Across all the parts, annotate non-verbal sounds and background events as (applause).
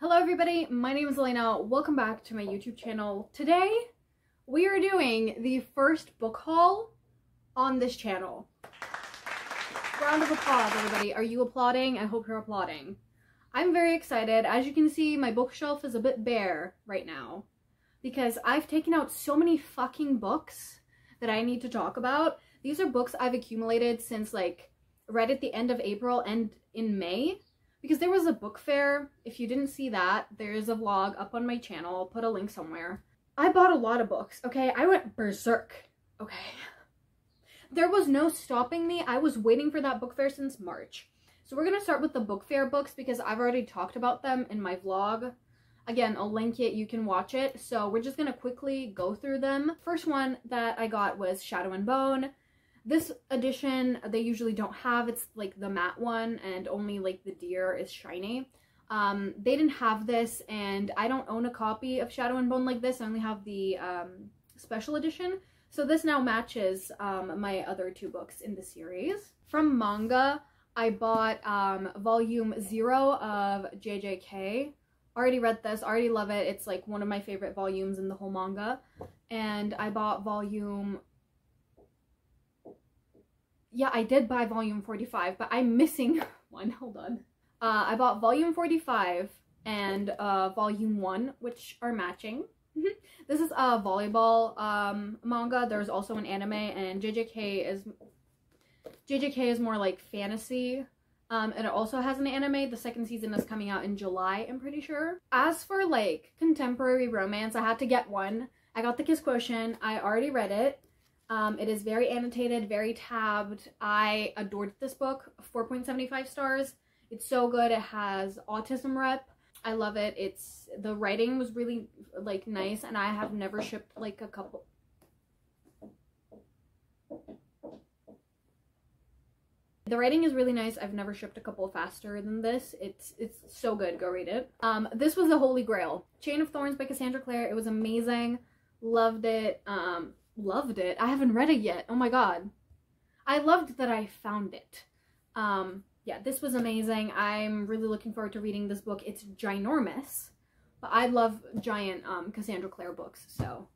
Hello everybody, my name is Elena. Welcome back to my YouTube channel. Today, we are doing the first book haul on this channel. Round of applause, everybody. Are you applauding? I hope you're applauding. I'm very excited. As you can see, my bookshelf is a bit bare right now because I've taken out so many fucking books that I need to talk about. These are books I've accumulated since like right at the end of April and in May because there was a book fair. If you didn't see that, there is a vlog up on my channel. I'll put a link somewhere. I bought a lot of books, okay? I went berserk, okay? There was no stopping me. I was waiting for that book fair since March. So we're going to start with the book fair books because I've already talked about them in my vlog. Again, I'll link it. You can watch it. So we're just going to quickly go through them. First one that I got was Shadow and Bone. This edition, they usually don't have. It's like the matte one and only like the deer is shiny. Um, they didn't have this and I don't own a copy of Shadow and Bone like this. I only have the um, special edition. So this now matches um, my other two books in the series. From manga, I bought um, volume zero of JJK. Already read this, already love it. It's like one of my favorite volumes in the whole manga. And I bought volume yeah, I did buy volume 45, but I'm missing (laughs) one. Hold on. Uh, I bought volume 45 and uh, volume 1, which are matching. this is a volleyball um, manga. There's also an anime, and JJK is JJK is more like fantasy. Um, and it also has an anime. The second season is coming out in July, I'm pretty sure. As for like contemporary romance, I had to get one. I got the Kiss Quotient. I already read it. Um, it is very annotated, very tabbed. I adored this book. 4.75 stars. It's so good. It has autism rep. I love it. It's the writing was really like nice, and I have never shipped like a couple. The writing is really nice. I've never shipped a couple faster than this. It's it's so good. Go read it. Um, this was the Holy Grail. Chain of Thorns by Cassandra Clare. It was amazing. Loved it. Um, loved it. I haven't read it yet. Oh my god. I loved that I found it. Um, yeah, this was amazing. I'm really looking forward to reading this book. It's ginormous, but I love giant um, Cassandra Clare books, so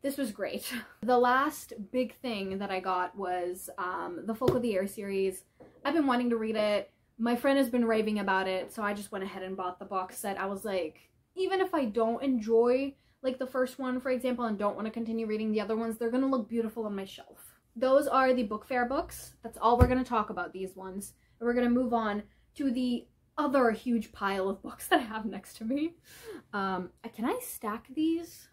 this was great. (laughs) The last big thing that I got was um, the Folk of the Air series. I've been wanting to read it. My friend has been raving about it, so I just went ahead and bought the box set. I was like, even if I don't enjoy like the first one, for example, and don't want to continue reading the other ones, they're going to look beautiful on my shelf. Those are the book fair books. That's all we're going to talk about, these ones. And we're going to move on to the other huge pile of books (laughs) that I have next to me. Um, can I stack these?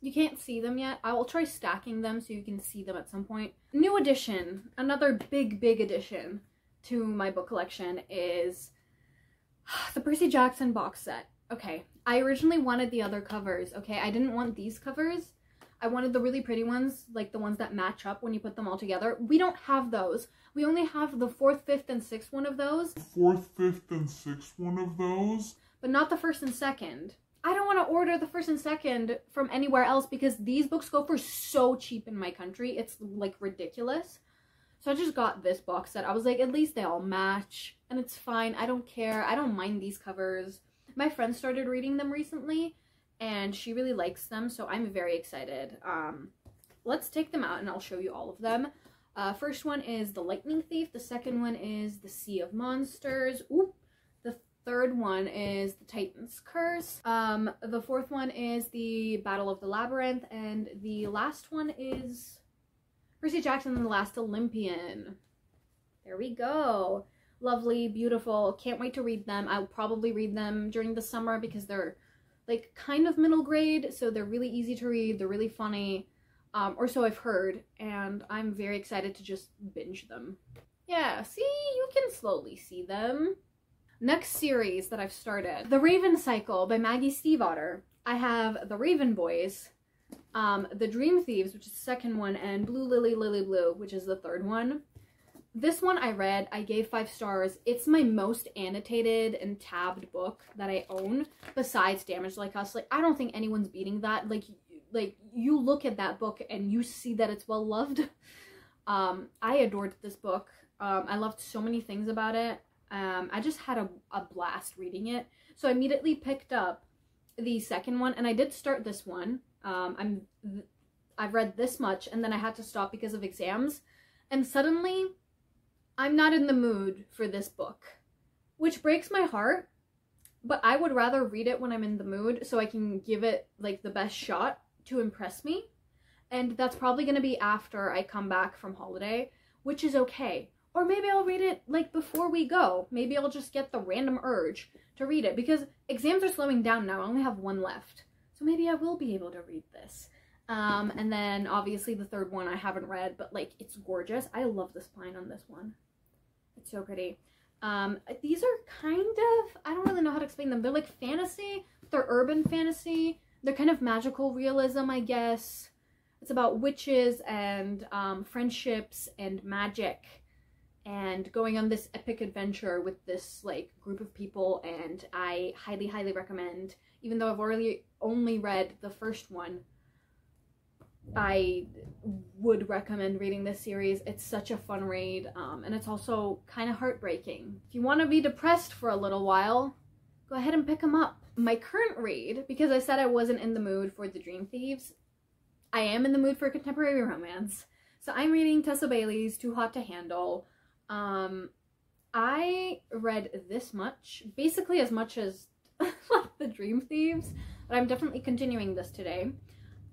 You can't see them yet. I will try stacking them so you can see them at some point. New edition, another big, big addition to my book collection is (sighs) the Percy Jackson box set okay, I originally wanted the other covers, okay? I didn't want these covers. I wanted the really pretty ones, like the ones that match up when you put them all together. We don't have those. We only have the fourth, fifth, and sixth one of those. Fourth, fifth, and sixth one of those. But not the first and second. I don't want to order the first and second from anywhere else because these books go for so cheap in my country. It's like ridiculous. So I just got this box set. I was like, at least they all match and it's fine. I don't care. I don't mind these covers. My friend started reading them recently and she really likes them, so I'm very excited. Um, let's take them out and I'll show you all of them. Uh, first one is The Lightning Thief. The second one is The Sea of Monsters. The third one is The Titan's Curse. Um, the fourth one is The Battle of the Labyrinth. And the last one is Percy Jackson and the Last Olympian. There we go lovely, beautiful. Can't wait to read them. I'll probably read them during the summer because they're like kind of middle grade, so they're really easy to read. They're really funny, um, or so I've heard, and I'm very excited to just binge them. Yeah, see, you can slowly see them. Next series that I've started, The Raven Cycle by Maggie Stiefvater. I have The Raven Boys, um, The Dream Thieves, which is the second one, and Blue Lily Lily Blue, which is the third one. This one I read, I gave five stars. It's my most annotated and tabbed book that I own, besides Damage Like Us. Like, I don't think anyone's beating that. Like, like you look at that book and you see that it's well loved. (laughs) Um, I adored this book. Um, I loved so many things about it. Um, I just had a, a blast reading it. So I immediately picked up the second one, and I did start this one. Um, I'm I've read this much, and then I had to stop because of exams, and suddenly I'm not in the mood for this book, which breaks my heart. But I would rather read it when I'm in the mood, so I can give it like the best shot to impress me. And that's probably gonna be after I come back from holiday, which is okay. Or maybe I'll read it like before we go. Maybe I'll just get the random urge to read it because exams are slowing down now. I only have one left. So maybe I will be able to read this. Um, and then obviously the third one I haven't read, but like it's gorgeous. I love the spine on this one. It's so pretty. Um, these are kind of, I don't really know how to explain them. They're like fantasy, they're urban fantasy. They're kind of magical realism, I guess. It's about witches and um, friendships and magic and going on this epic adventure with this like group of people and I highly highly recommend even though I've already only read the first one I would recommend reading this series. It's such a fun read um, and it's also kind of heartbreaking. If you want to be depressed for a little while, go ahead and pick them up. My current read, because I said I wasn't in the mood for The Dream Thieves, I am in the mood for contemporary romance. So I'm reading Tessa Bailey's Too Hot to Handle. Um, I read this much, basically as much as (laughs) The Dream Thieves, but I'm definitely continuing this today.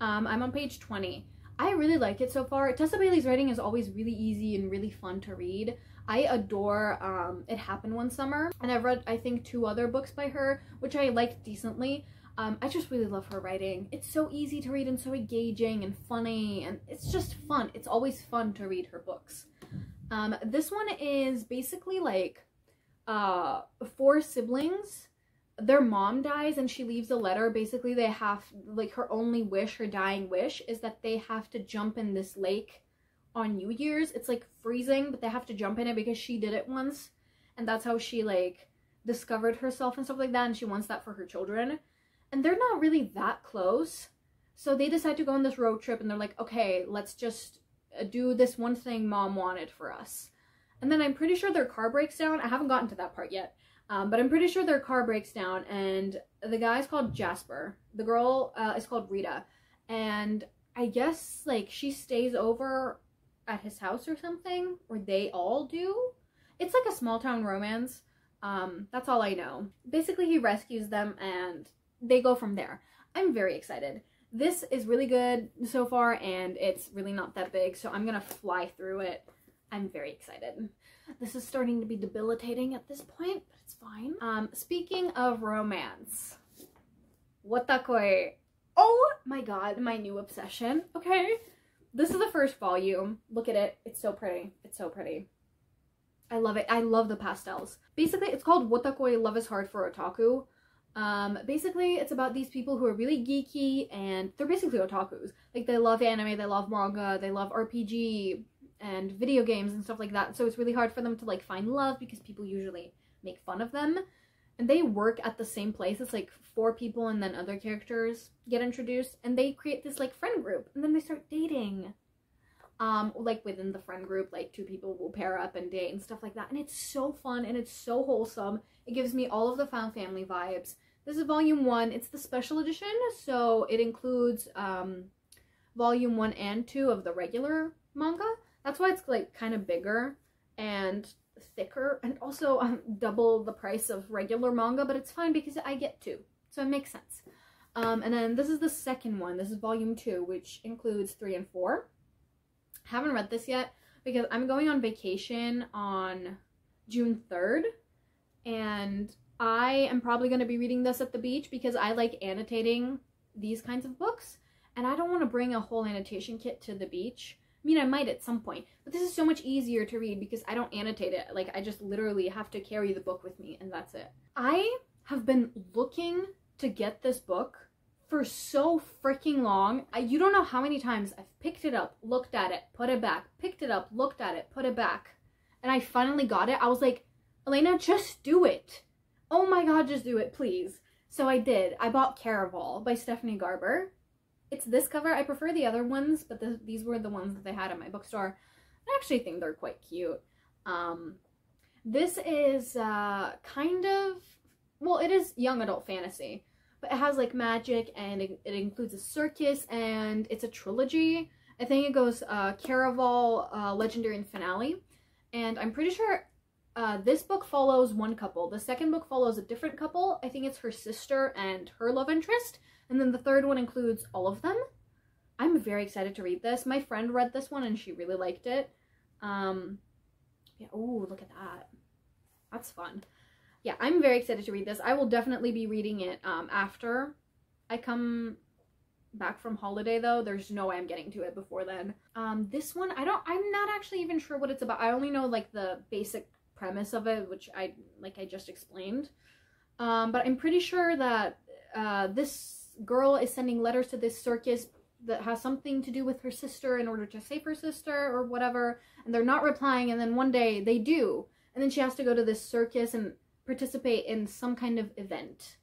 Um, I'm on page 20. I really like it so far. Tessa Bailey's writing is always really easy and really fun to read. I adore um, It Happened One Summer, and I've read, I think, two other books by her, which I liked decently. Um, I just really love her writing. It's so easy to read and so engaging and funny, and it's just fun. It's always fun to read her books. Um, this one is basically like uh, four siblings. Their mom dies and she leaves a letter. Basically, they have, like, her only wish, her dying wish, is that they have to jump in this lake on New Year's. It's like freezing, but they have to jump in it because she did it once. And that's how she, like, discovered herself and stuff like that. And she wants that for her children and they're not really that close. So they decide to go on this road trip and they're like, okay, let's just uh, do this one thing mom wanted for us. And then I'm pretty sure their car breaks down. I haven't gotten to that part yet. Um, but I'm pretty sure their car breaks down and the guy's called Jasper. The girl uh, is called Rita. And I guess like she stays over at his house or something, or they all do. It's like a small town romance. Um, that's all I know. Basically, he rescues them and they go from there. I'm very excited. This is really good so far and it's really not that big, so I'm gonna fly through it. I'm very excited. This is starting to be debilitating at this point, fine. Um, speaking of romance, Wotakoi. Oh my god, my new obsession. Okay, this is the first volume. Look at it. It's so pretty. It's so pretty. I love it. I love the pastels. Basically, it's called Wotakoi Love is Hard for Otaku. Um, basically, it's about these people who are really geeky and they're basically otakus. Like, they love anime, they love manga, they love RPG and video games and stuff like that. So it's really hard for them to, like, find love because people usually make fun of them. And they work at the same place. It's like four people and then other characters get introduced and they create this, like, friend group. And then they start dating. Um, like within the friend group, like two people will pair up and date and stuff like that. And it's so fun and it's so wholesome. It gives me all of the found family vibes. This is volume one. It's the special edition, so it includes um, volume one and two of the regular manga. That's why it's like kind of bigger and thicker and also um, double the price of regular manga, but it's fine because I get two. So it makes sense. Um, and then this is the second one. This is volume two, which includes three and four haven't read this yet because I'm going on vacation on June 3rd and I am probably going to be reading this at the beach because I like annotating these kinds of books and I don't want to bring a whole annotation kit to the beach. I mean, I might at some point, but this is so much easier to read because I don't annotate it. Like, I just literally have to carry the book with me and that's it. I have been looking to get this book for so freaking long. I, you don't know how many times I've picked it up, looked at it, put it back, picked it up, looked at it, put it back. And I finally got it. I was like, Elena, just do it. Oh my god, just do it, please. So I did. I bought Caraval by Stephanie Garber. It's this cover. I prefer the other ones, but the, these were the ones that they had at my bookstore. I actually think they're quite cute. Um, this is uh, kind of, well, it is young adult fantasy, but it has like magic and it, it includes a circus and it's a trilogy. I think it goes uh, Caraval, uh, Legendary, and Finale. And I'm pretty sure uh, this book follows one couple. The second book follows a different couple. I think it's her sister and her love interest. And then the third one includes all of them. I'm very excited to read this. My friend read this one and she really liked it. Um, yeah, oh, look at that. That's fun. Yeah, I'm very excited to read this. I will definitely be reading it um, after I come back from holiday though. There's no way I'm getting to it before then. Um, this one, I don't, I'm not actually even sure what it's about. I only know like the basic premise of it, which I, like I just explained. Um, but I'm pretty sure that uh, girl is sending letters to this circus that has something to do with her sister in order to save her sister or whatever and they're not replying and then one day they do and then she has to go to this circus and participate in some kind of event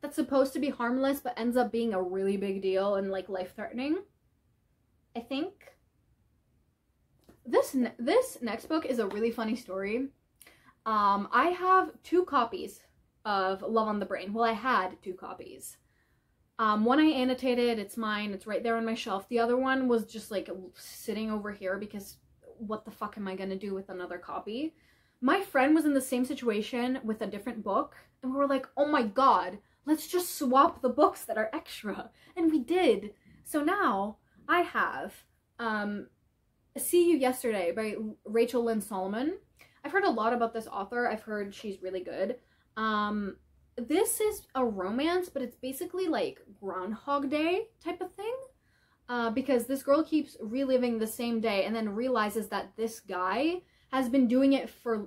that's supposed to be harmless but ends up being a really big deal and like life-threatening. I think this ne- this next book is a really funny story. Um i have two copies of love on the brain. Well i had two copies um, one I annotated, it's mine, it's right there on my shelf. The other one was just like sitting over here because what the fuck am I gonna do with another copy? My friend was in the same situation with a different book, and we were like, oh my god, let's just swap the books that are extra. And we did. So now I have um, See You Yesterday by Rachel Lynn Solomon. I've heard a lot about this author. I've heard she's really good. Um, this is a romance, but it's basically like Groundhog Day type of thing. Uh, because this girl keeps reliving the same day and then realizes that this guy has been doing it for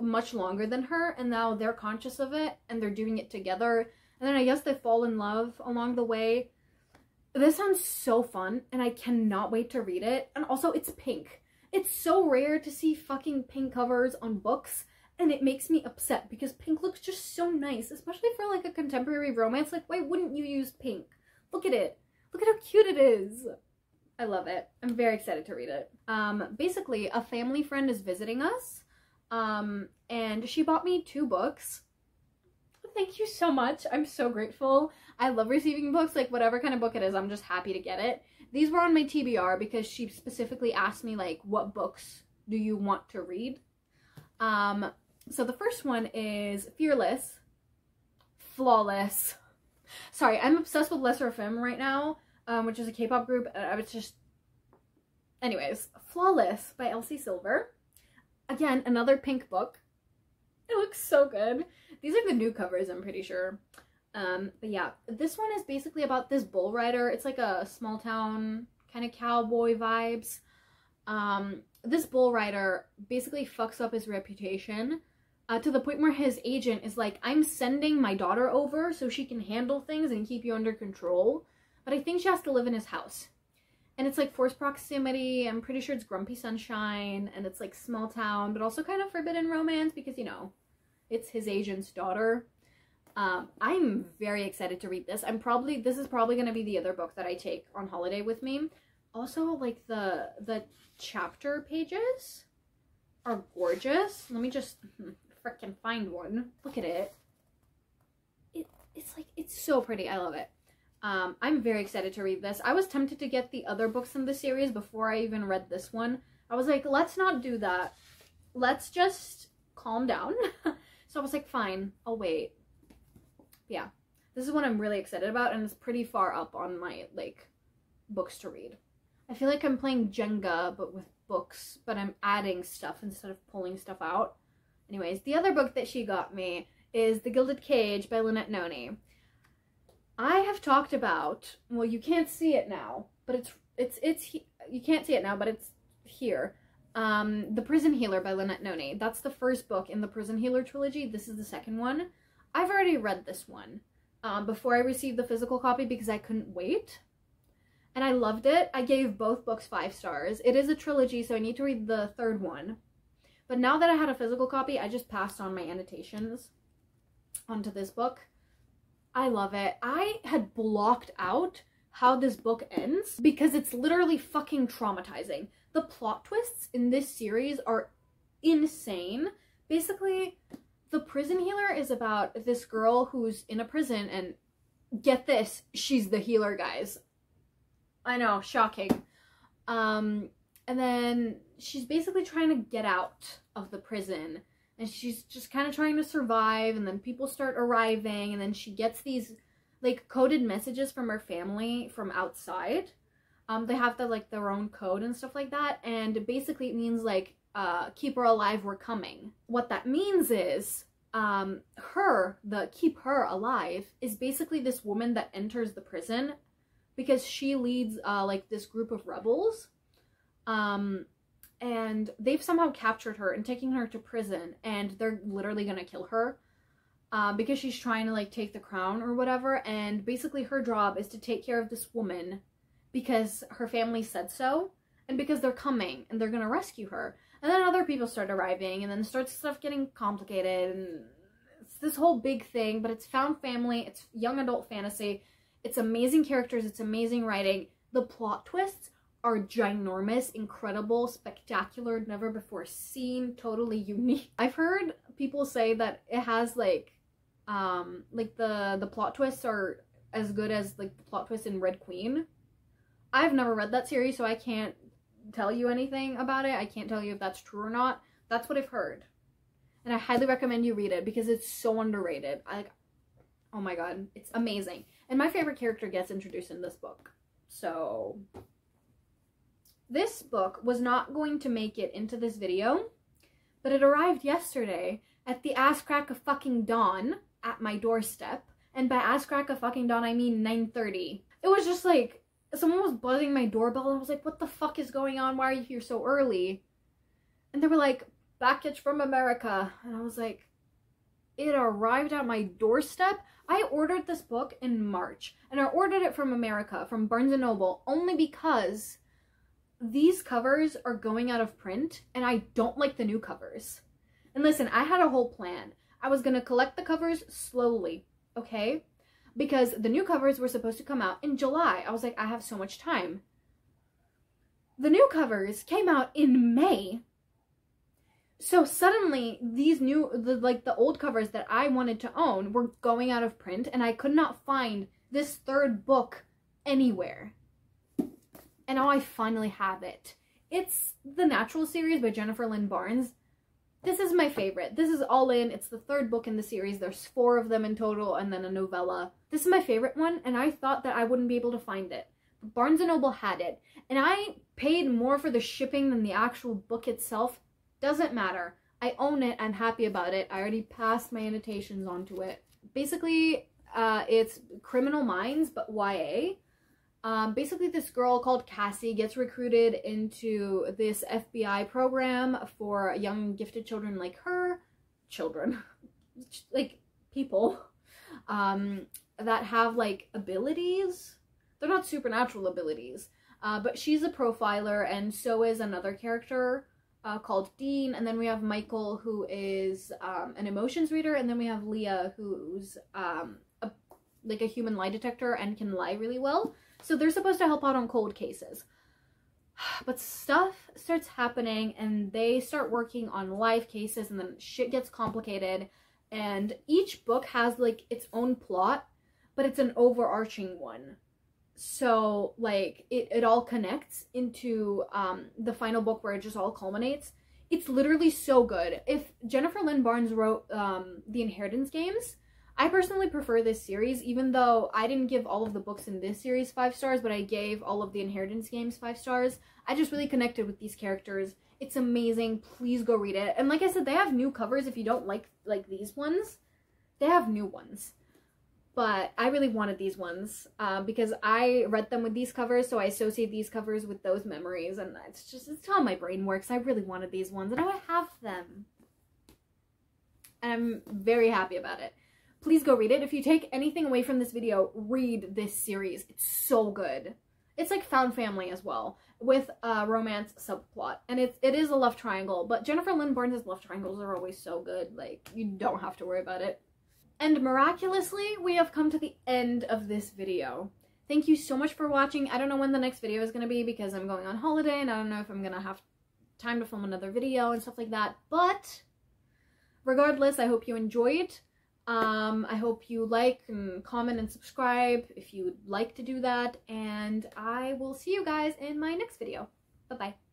much longer than her and now they're conscious of it and they're doing it together and then i guess they fall in love along the way this sounds so fun and i cannot wait to read it and also it's pink it's so rare to see fucking pink covers on books and it makes me upset because pink looks just so nice, especially for like a contemporary romance. Like, why wouldn't you use pink? Look at it. Look at how cute it is. I love it. I'm very excited to read it. Um, basically, a family friend is visiting us, um, and she bought me two books. Thank you so much. I'm so grateful. I love receiving books, like whatever kind of book it is, I'm just happy to get it. These were on my TBR because she specifically asked me like, what books do you want to read? Um, so the first one is Fearless, Flawless. Sorry, I'm obsessed with LE SSERAFIM right now, um, which is a K-pop group. I was just, anyways, Flawless by Elsie Silver. Again, another pink book. It looks so good. These are the new covers, I'm pretty sure. Um, but yeah, this one is basically about this bull rider. It's like a small town kind of cowboy vibes. Um, this bull rider basically fucks up his reputation uh, to the point where his agent is like, I'm sending my daughter over so she can handle things and keep you under control, but I think she has to live in his house. And it's like forced proximity. I'm pretty sure it's Grumpy Sunshine, and it's like small town, but also kind of forbidden romance because, you know, it's his agent's daughter. Um, I'm very excited to read this. I'm probably, this is probably going to be the other book that I take on holiday with me. Also, like the, the chapter pages are gorgeous. Let me just, hmm, freaking find one. Look at it. It it's like it's so pretty. I love it. Um, I'm very excited to read this. I was tempted to get the other books in the series before I even read this one. I was like, let's not do that. Let's just calm down. (laughs) so I was like, fine, I'll wait. Yeah, this is what I'm really excited about, and it's pretty far up on my like books to read. I feel like I'm playing Jenga, but with books, but I'm adding stuff instead of pulling stuff out. Anyways, the other book that she got me is The Gilded Cage by Lynette Noni. I have talked about, well, you can't see it now, but it's, it's, it's, you can't see it now, but it's here. Um, The Prison Healer by Lynette Noni. That's the first book in the Prison Healer trilogy. This is the second one. I've already read this one um, before I received the physical copy because I couldn't wait. And I loved it. I gave both books five stars. It is a trilogy, so I need to read the third one. But now that I had a physical copy, I just passed on my annotations onto this book. I love it. I had blocked out how this book ends because it's literally fucking traumatizing. The plot twists in this series are insane. Basically, the prison healer is about this girl who's in a prison and get this, she's the healer, guys. I know, shocking. Um, and then she's basically trying to get out of the prison. And she's just kind of trying to survive and then people start arriving and then she gets these like coded messages from her family from outside. Um they have the like their own code and stuff like that and basically it means like uh keep her alive we're coming. What that means is um her the keep her alive is basically this woman that enters the prison because she leads uh like this group of rebels um and they've somehow captured her and taking her to prison and they're literally gonna kill her uh, because she's trying to like take the crown or whatever. And basically her job is to take care of this woman because her family said so and because they're coming and they're gonna rescue her. And then other people start arriving and then starts stuff getting complicated and it's this whole big thing but it's found family it's young adult fantasy it's amazing characters it's amazing writing. The plot twists are ginormous, incredible, spectacular, never before seen, totally unique. (laughs) I've heard people say that it has like um like the the plot twists are as good as like the plot twist in Red Queen. I've never read that series so I can't tell you anything about it. I can't tell you if that's true or not. That's what I've heard. And I highly recommend you read it because it's so underrated. I like oh my god, it's amazing. And my favorite character gets introduced in this book. So this book was not going to make it into this video, but it arrived yesterday at the ass crack of fucking dawn at my doorstep. And by ass crack of fucking dawn, I mean 9.30. It was just like, someone was buzzing my doorbell and I was like, what the fuck is going on? Why are you here so early? And they were like, package from America. And I was like, it arrived at my doorstep? I ordered this book in March and I ordered it from America, from Barnes & Noble, only because these covers are going out of print and I don't like the new covers. And listen, I had a whole plan. I was going to collect the covers slowly, okay? Because the new covers were supposed to come out in July. I was like, I have so much time. The new covers came out in May. So suddenly these new the like the old covers that I wanted to own were going out of print and I could not find this third book anywhere and now I finally have it. It's the Naturals series by Jennifer Lynn Barnes. This is my favorite. This is all in. It's the third book in the series. There's four of them in total and then a novella. This is my favorite one and I thought that I wouldn't be able to find it. Barnes & Noble had it. And I paid more for the shipping than the actual book itself. Doesn't matter. I own it. I'm happy about it. I already passed my annotations onto it. Basically, uh, it's Criminal Minds, but YA. Um, basically, this girl called Cassie gets recruited into this FBI program for young gifted children like her, children, (laughs) like people, um, that have like abilities. They're not supernatural abilities, uh, but she's a profiler, and so is another character uh, called Dean. And then we have Michael, who is um, an emotions reader, and then we have Leah, who's um, a, like a human lie detector and can lie really well. So they're supposed to help out on cold cases. (sighs) But stuff starts happening and they start working on live cases and then shit gets complicated. And each book has like its own plot, but it's an overarching one. So like it, it all connects into um, the final book where it just all culminates. It's literally so good. If Jennifer Lynn Barnes wrote um, the Inheritance Games, I personally prefer this series, even though I didn't give all of the books in this series five stars, but I gave all of the Inheritance games five stars. I just really connected with these characters. It's amazing. Please go read it. And like I said, they have new covers if you don't like like these ones. They have new ones. But I really wanted these ones uh, because I read them with these covers, so I associate these covers with those memories, and it's just it's how my brain works. I really wanted these ones, and I have them. And I'm very happy about it please go read it. If you take anything away from this video, read this series. It's so good. It's like found family as well with a romance subplot. And it's, it is a love triangle, but Jennifer Lynn Barnes' love triangles are always so good. Like, you don't have to worry about it. And miraculously, we have come to the end of this video. Thank you so much for watching. I don't know when the next video is going to be because I'm going on holiday and I don't know if I'm going to have time to film another video and stuff like that. But regardless, I hope you enjoyed. Um, I hope you like and comment and subscribe if you would like to do that. And I will see you guys in my next video. Bye-bye.